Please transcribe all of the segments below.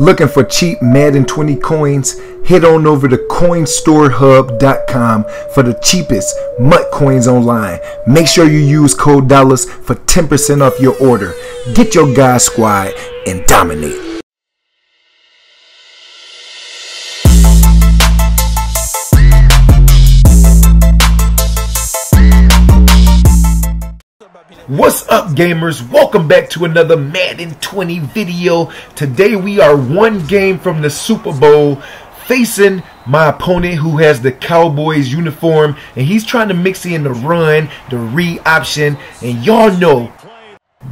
Looking for cheap Madden 20 coins? Head on over to coinstorehub.com for the cheapest MUT coins online. Make sure you use code DOLLAZ for 10% off your order. Get your guy squad and dominate. What's up gamers? Welcome back to another Madden 20 video. Today we are one game from the Super Bowl facing my opponent who has the Cowboys uniform and he's trying to mix in the run, the re-option and y'all know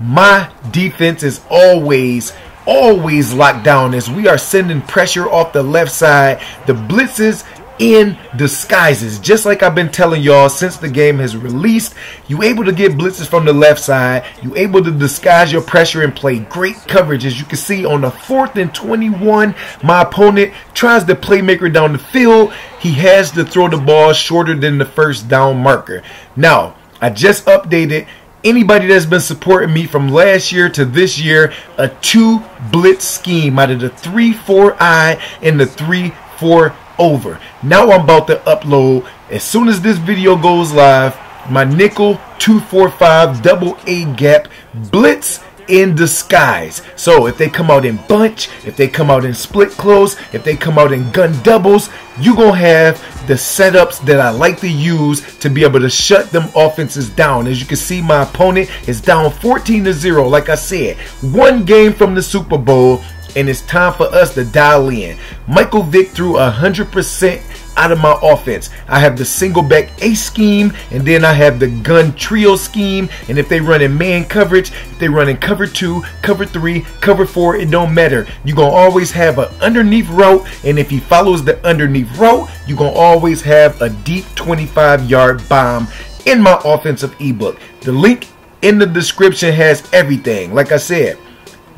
my defense is always always locked down as we are sending pressure off the left side. The blitzes in disguises. Just like I've been telling y'all since the game has released, you able to get blitzes from the left side. You able to disguise your pressure and play great coverage. As you can see on the fourth and 21, my opponent tries the playmaker down the field. He has to throw the ball shorter than the first down marker. Now, I just updated anybody that's been supporting me from last year to this year a two blitz scheme out of the 3-4-I and the 3-4 over. Now I'm about to upload, as soon as this video goes live, my nickel 245 double A gap blitz in disguise. So if they come out in bunch, if they come out in split close, if they come out in gun doubles, you gonna have the setups that I like to use to be able to shut them offenses down. As you can see, my opponent is down 14 to 0. Like I said, one game from the Super Bowl and it's time for us to dial in. Michael Vick threw 100% out of my offense. I have the single back ace scheme, and then I have the gun trio scheme. And if they run in man coverage, if they run in cover two, cover three, cover four, it don't matter. You're gonna always have an underneath route, and if he follows the underneath route, you're gonna always have a deep 25 yard bomb in my offensive ebook. The link in the description has everything. Like I said,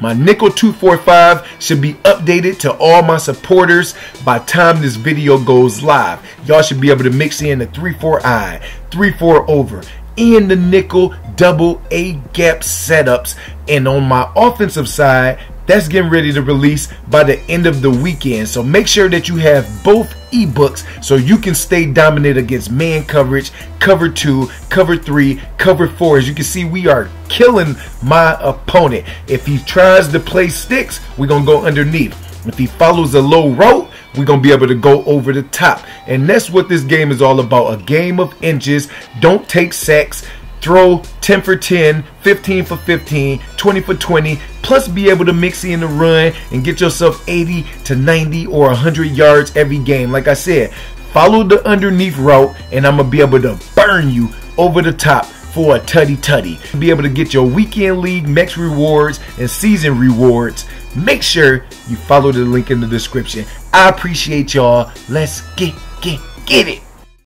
my Nickel 245 should be updated to all my supporters by time this video goes live. Y'all should be able to mix in the 3-4-I, 3-4 over, and the nickel double A gap setups. And on my offensive side, that's getting ready to release by the end of the weekend. So make sure that you have both ebooks so you can stay dominant against man coverage, cover two, cover three, cover four. As you can see, we are killing my opponent. If he tries to play sticks, we're going to go underneath. If he follows a low route, we're going to be able to go over the top. And that's what this game is all about. A game of inches. Don't take sacks throw 10 for 10, 15 for 15, 20 for 20, plus be able to mix in the run and get yourself 80 to 90 or 100 yards every game. Like I said, follow the underneath route and I'm going to be able to burn you over the top for a tutty tutty. Be able to get your weekend league max rewards and season rewards. Make sure you follow the link in the description. I appreciate y'all. Let's get, get, get it.